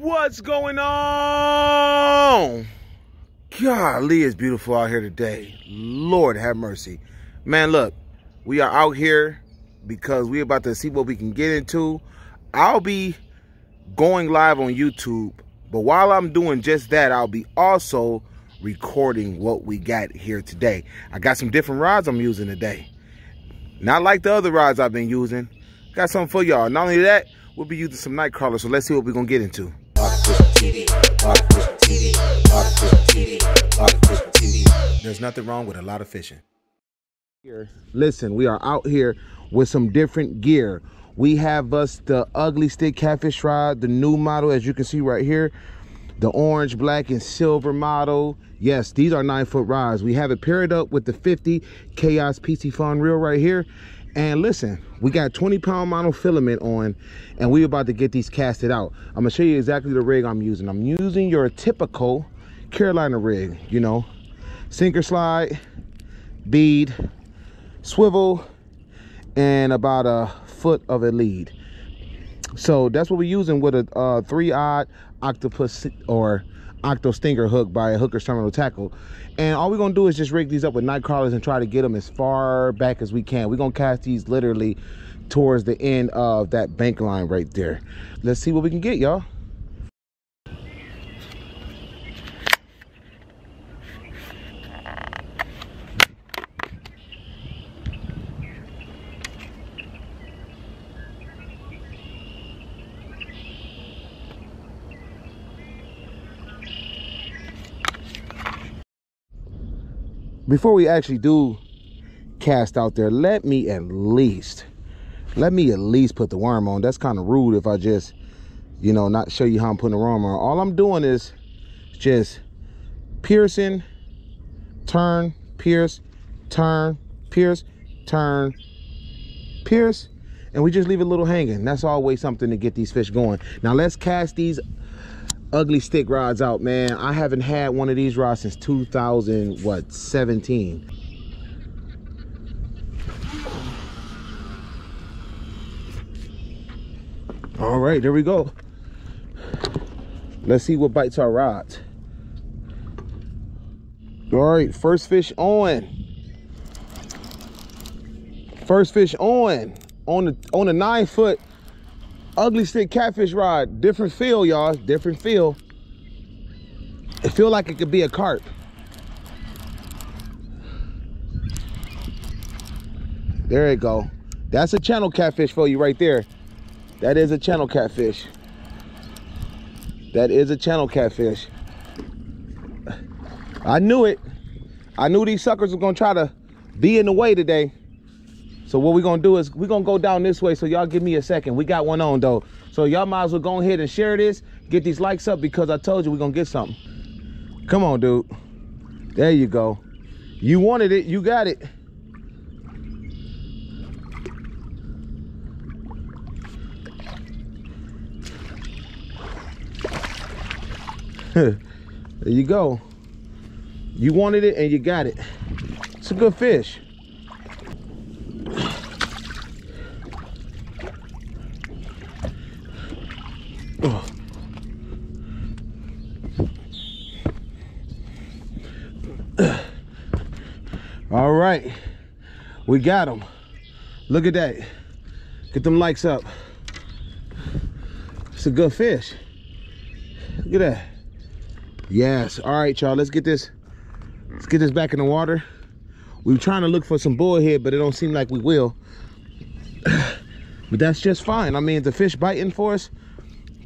What's going on? Golly, it's beautiful out here today. Lord have mercy. Man, look, we are out here because we're about to see what we can get into. I'll be going live on YouTube, but while I'm doing just that, I'll be also recording what we got here today. I got some different rods I'm using today. Not like the other rods I've been using. Got something for y'all. Not only that, we'll be using some night crawlers, so let's see what we're gonna get into. There's nothing wrong with a lot of fishing. Here, listen, we are out here with some different gear. We have us the Ugly Stik catfish rod, the new model, as you can see right here, the orange, black, and silver model. Yes, these are nine foot rods. We have it paired up with the 50 Chaos Piscifun reel right here. And listen, we got 20 pound monofilament on and we about to get these casted out. I'm gonna show you exactly the rig I'm using. I'm using your typical Carolina rig, you know, sinker slide, bead, swivel, and about a foot of a lead. So that's what we're using with a uh, three odd octopus or octo stinger hook by a hooker's terminal tackle. And all we're gonna do is just rig these up with night crawlers and try to get them as far back as we can. We're gonna cast these literally towards the end of that bank line right there. Let's see what we can get y'all before we actually do cast out there let me at least let me at least put the worm on. That's kind of rude if i just you know not show you how i'm putting the worm on. All i'm doing is just piercing turn pierce turn pierce turn pierce and we just leave a little hanging. That's always something to get these fish going. Now let's cast these Ugly Stik rods out man. I haven't had one of these rods since 2000 what 17 all right there we go. Let's see what bites our rods. All right first fish on. First fish on. On the on the nine foot Ugly Stik catfish rod. Different feel y'all. Different feel. It feel like it could be a carp. There it go. That's a channel catfish for you right there. That is a channel catfish. That is a channel catfish. I knew it. I knew these suckers were gonna try to be in the way today so what we're gonna do is we're gonna go down this way. So y'all give me a second. We got one on though. So y'all might as well go ahead and share this. Get these likes up because I told you we're gonna get something. Come on, dude. There you go. You wanted it, you got it. there you go. You wanted it and you got it. It's a good fish. All right, we got them. Look at that. Get them likes up. It's a good fish. Look at that. Yes. All right, y'all. Let's get this. Let's get this back in the water. We were trying to look for some bullhead, but it don't seem like we will. but that's just fine. I mean, the fish biting for us,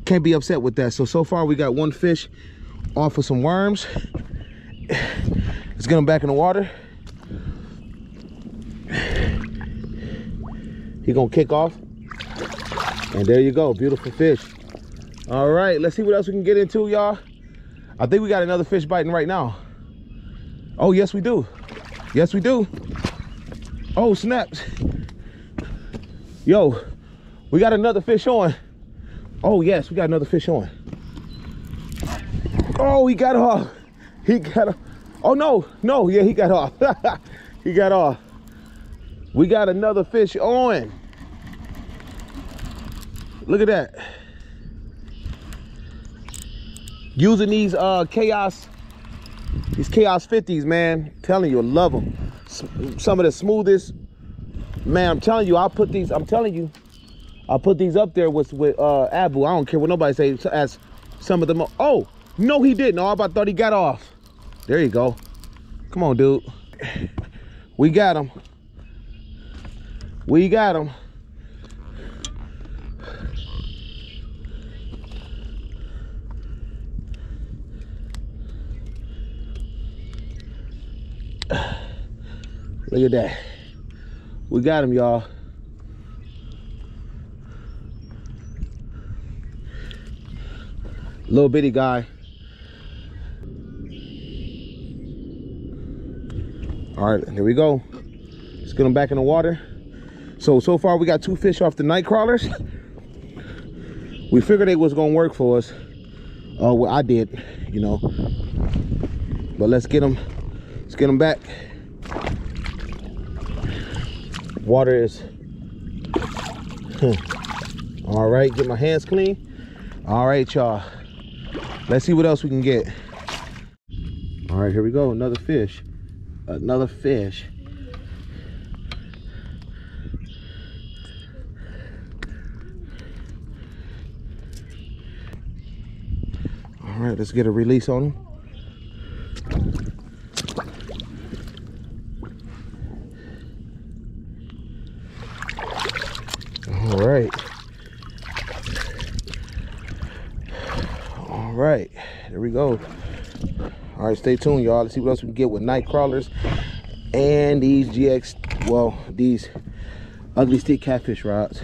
can't be upset with that. So, so far we got one fish off of some worms. Let's get them back in the water. He gonna kick off. And there you go, beautiful fish. All right, let's see what else we can get into, y'all. I think we got another fish biting right now. Oh, yes, we do. Yes, we do. Oh, snaps. Yo, we got another fish on. Oh, yes, we got another fish on. Oh, he got off. He got off. Oh, no, no, yeah, he got off. he got off. We got another fish on. Look at that. Using these uh Chaos, these Chaos 50s, man. telling you, I love them. Some of the smoothest. Man, I'm telling you, I'll put these, I'm telling you, I'll put these up there with, with uh, Abu. I don't care what nobody say as some of them. Oh, no, he didn't. No, I thought he got off. There you go. Come on, dude. We got him. We got him. Look at that. We got him, y'all. Little bitty guy. All right, here we go. Let's get him back in the water. So, so far we got two fish off the night crawlers. We figured it was gonna work for us. Oh, well, I did, you know. But let's get them, let's get them back. Water is, all right, get my hands clean. All right, y'all. Let's see what else we can get. All right, here we go, another fish another fish. All right, let's get a release on him. All right. All right, there we go. All right, stay tuned, y'all. Let's see what else we can get with night crawlers and these GX, well, these Ugly Stik catfish rods.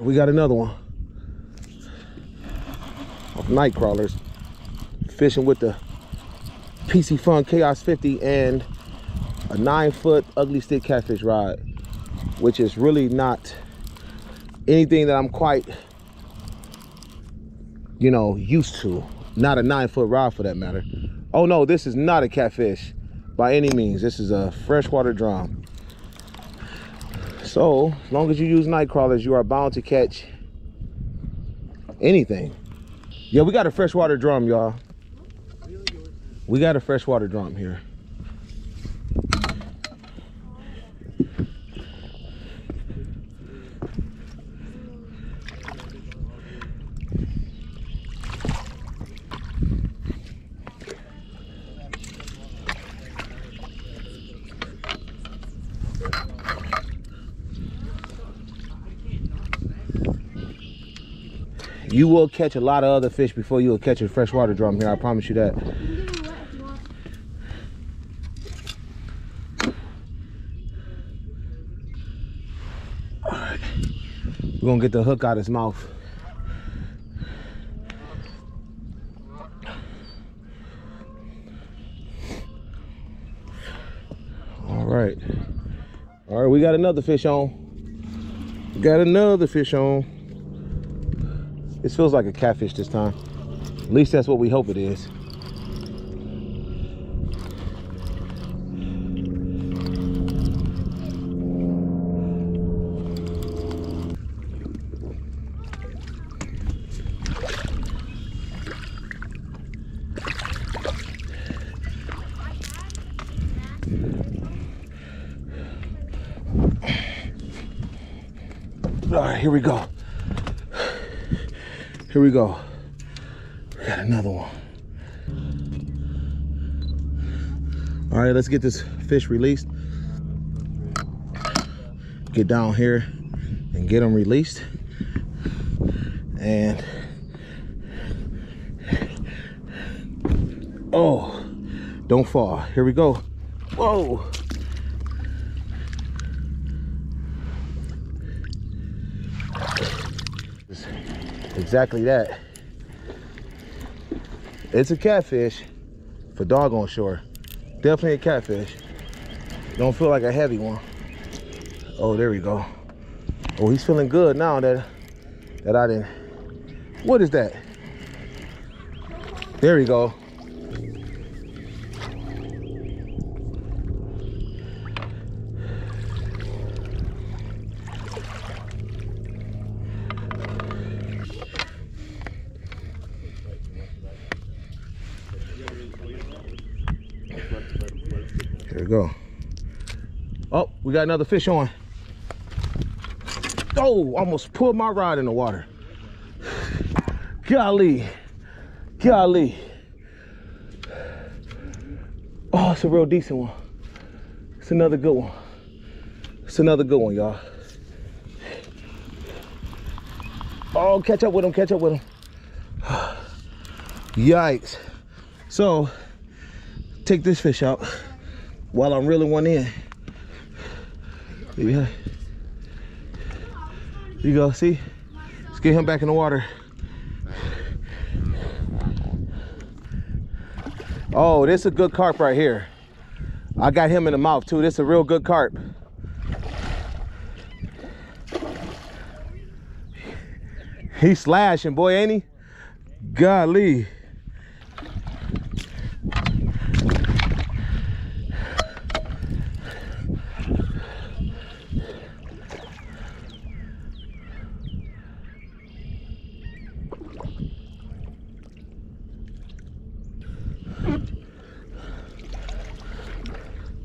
We got another one of night crawlers fishing with the Piscifun Chaos 50 and a nine foot Ugly Stik catfish rod, which is really not anything that I'm quite, you know, used to. Not a nine foot rod for that matter. Oh no, this is not a catfish by any means. This is a freshwater drum. So, as long as you use night crawlers, you are bound to catch anything. Yeah, we got a freshwater drum, y'all. We got a freshwater drum here. You will catch a lot of other fish before you will catch a freshwater drum here. I promise you that. We're gonna get the hook out of his mouth. All right. All right, we got another fish on. We got another fish on. This feels like a catfish this time. At least that's what we hope it is. All right, here we go. Here we go. We got another one. All right, let's get this fish released. Get down here and get them released. And oh, don't fall. Here we go. Whoa. Exactly that. It's a catfish for doggone sure. Definitely a catfish. Don't feel like a heavy one. Oh, there we go. Oh, he's feeling good now that that I didn't. What is that? There we go. There we go. Oh, we got another fish on. Oh, almost pulled my rod in the water. Golly. Golly. Oh, it's a real decent one. It's another good one. It's another good one, y'all. Oh, catch up with him, catch up with him. Yikes. So, take this fish out while I'm reeling one in. Yeah. You go, see? Let's get him back in the water. Oh, this is a good carp right here. I got him in the mouth too. This is a real good carp. He's slashing, boy, ain't he? Golly.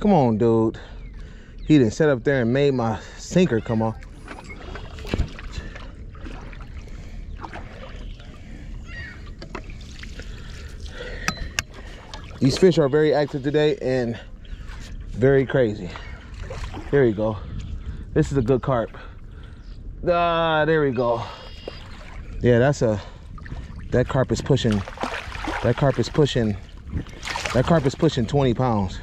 Come on, dude. He didn't set up there and made my sinker come off. These fish are very active today and very crazy. There you go. This is a good carp. Ah, there we go. Yeah, that's a, that carp is pushing, that carp is pushing, that carp is pushing 20 pounds.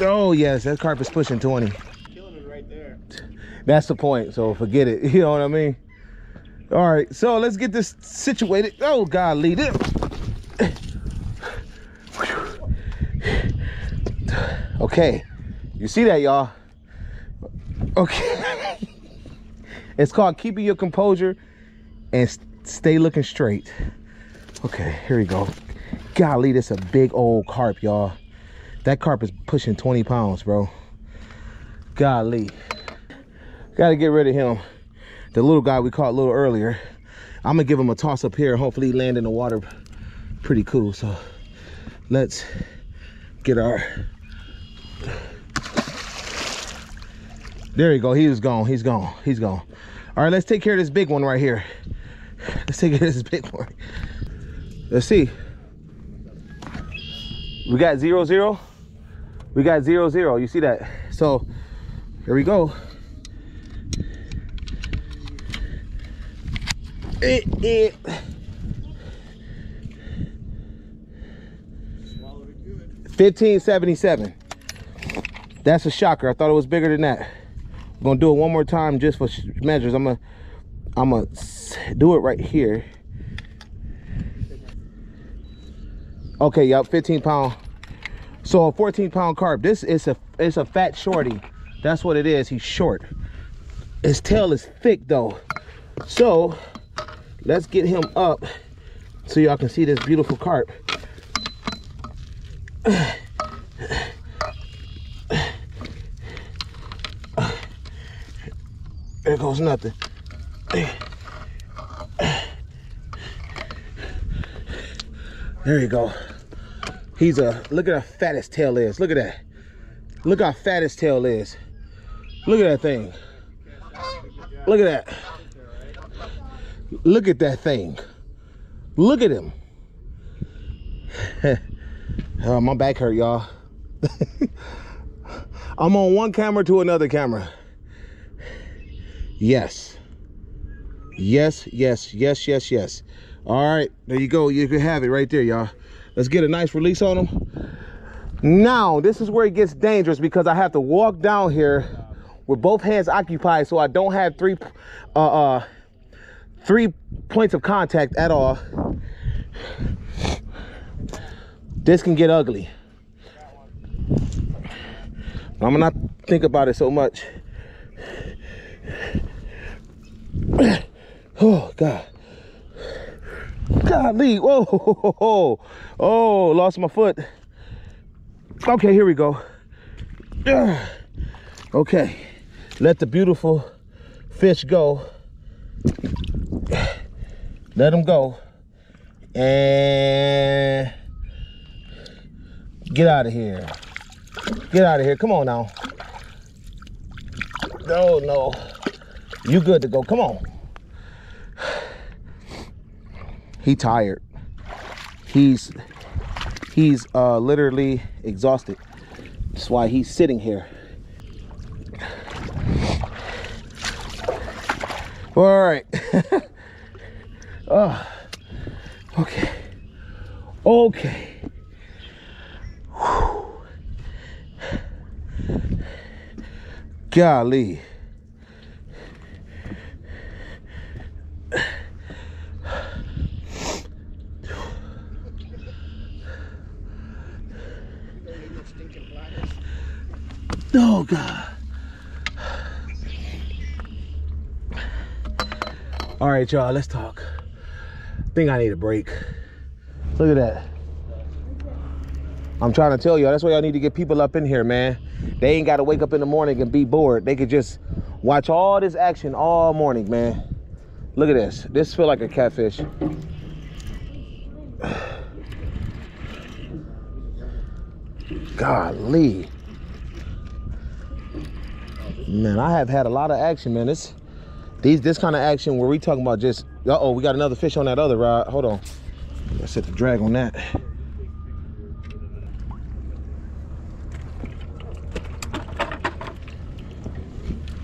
Oh yes, that carp is pushing 20. Killing it right there. That's the point, so forget it, you know what I mean? All right, so let's get this situated. Oh God, lead it. Okay, you see that, y'all? Okay. it's called keeping your composure and stay looking straight. Okay, here we go. Golly, this a big old carp, y'all. That carp is pushing 20 pounds, bro. Golly. Gotta get rid of him. The little guy we caught a little earlier. I'm gonna give him a toss up here. Hopefully he land in the water pretty cool. So let's get our there you go he was gone he's gone he's gone all right let's take care of this big one right here let's take care of this big one let's see we got zero zero we got zero zero. You see that? So here we go. Eh, eh. It, it. Swallowed it good. 1577 that's a shocker. I thought it was bigger than that. I'm gonna do it one more time just for measures. I'm gonna i'm gonna do it right here. Okay yep 15 pound so a 14 pound carp this is a it's a fat shorty. That's what it is he's short. His tail is thick though. So let's get him up so y'all can see this beautiful carp. There goes nothing. There you go he's a look at how fat his tail is. Look at that. Look how fat his tail is. Look at that thing. Look at that. Look at that thing. Look at him. Oh, my back hurt y'all. I'm on one camera to another camera. Yes. Yes yes yes yes yes. All right. There you go. You can have it right there y'all let's get a nice release on them now this is where it gets dangerous because i have to walk down here with both hands occupied so i don't have three uh uh three points of contact at all. This can get ugly. I'm gonna not think about it so much. Oh god golly whoa oh, oh lost my foot okay here we go okay let the beautiful fish go let him go and Get out of here. Get out of here. Come on now. No, no. You good to go. Come on. He tired. He's he's uh literally exhausted. That's why he's sitting here. All right. oh, okay. Okay. Whew. Golly. Oh God. All right, y'all, let's talk. Think I need a break. Look at that. I'm trying to tell y'all, that's why y'all need to get people up in here, man. They ain't got to wake up in the morning and be bored. They could just watch all this action all morning, man. Look at this. This feel like a catfish. Golly. Man, I have had a lot of action, man. This these this kind of action where we talking about just uh-oh, we got another fish on that other rod. Hold on. I set the drag on that.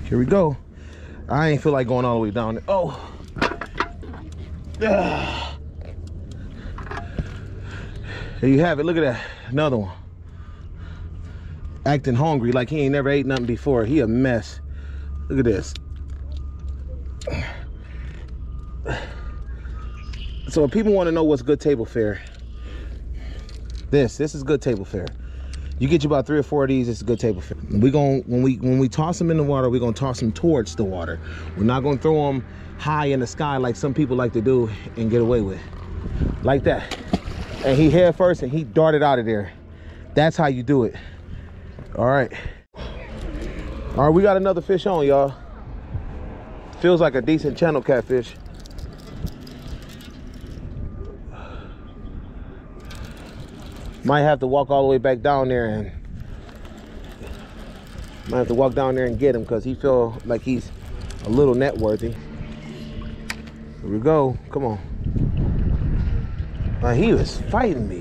Here we go. I ain't feel like going all the way down there. Oh. Ah. There you have it. Look at that. Another one. Acting hungry like he ain't never ate nothing before. He a mess. Look at this. So if people want to know what's good table fare, this, this is good table fare. You get you about three or four of these, it's a good table fare. We going when we when we toss them in the water, we're gonna toss them towards the water. We're not gonna throw them high in the sky like some people like to do and get away with. Like that. And he head first and he darted out of there. That's how you do it. All right. All right, we got another fish on, y'all. Feels like a decent channel catfish. Might have to walk all the way back down there and might have to walk down there and get him because he feel like he's a little net worthy. Here we go. Come on. Uh, he was fighting me.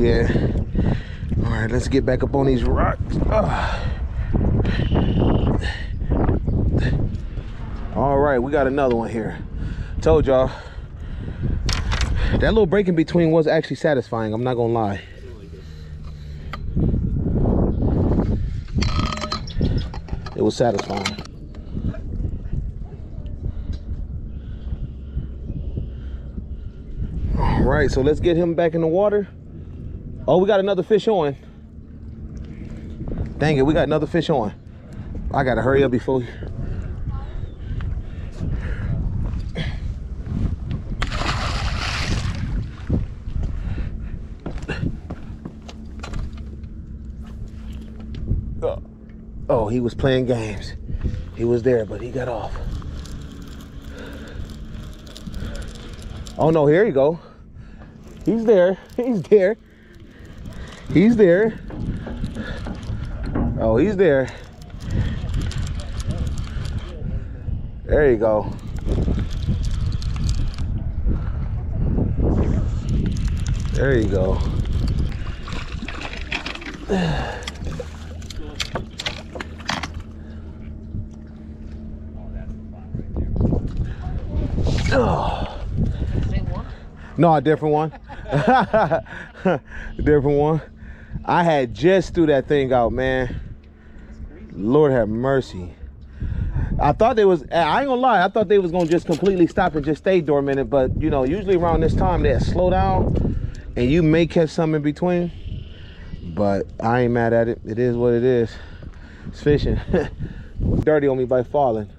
Yeah. All right, let's get back up on these rocks. Ah. All right, we got another one here. Told y'all. That little break in between was actually satisfying. I'm not gonna lie. It was satisfying. All right, so let's get him back in the water. Oh, we got another fish on. Dang it, we got another fish on. I gotta hurry up before. Oh. oh, he was playing games. He was there, but he got off. Oh no, here you go. He's there. He's there. He's there. Oh, he's there. There you go. There you go. No, a different one. A different one. I had just threw that thing out, man. Lord have mercy. I thought they was, I ain't gonna lie, I thought they was gonna just completely stop and just stay dormant, but you know, usually around this time they slow down and you may catch some in between, but I ain't mad at it. It is what it is. It's fishing. Dirty on me by falling.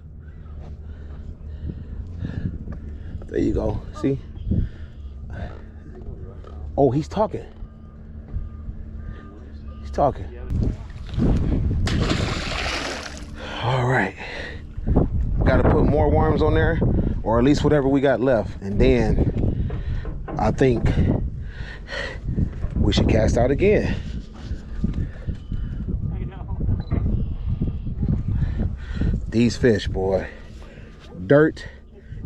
There you go, see? Oh, he's talking. You talking? All right. Got to put more worms on there, or at least whatever we got left, and then I think we should cast out again. These fish, boy. Dirt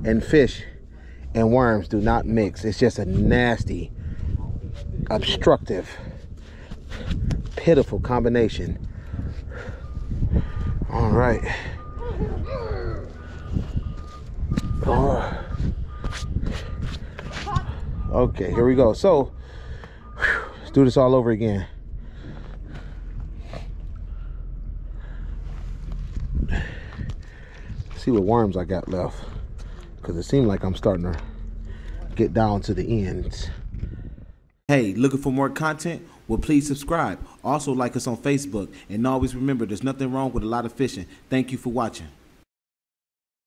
and fish and worms do not mix. It's just a nasty, obstructive, pitiful combination. All right. Oh. Okay, here we go. So, let's do this all over again. see what worms I got left because it seemed like I'm starting to get down to the ends. Hey, looking for more content? Well, please subscribe. Also, like us on Facebook. And always remember, there's nothing wrong with a lot of fishing. Thank you for watching.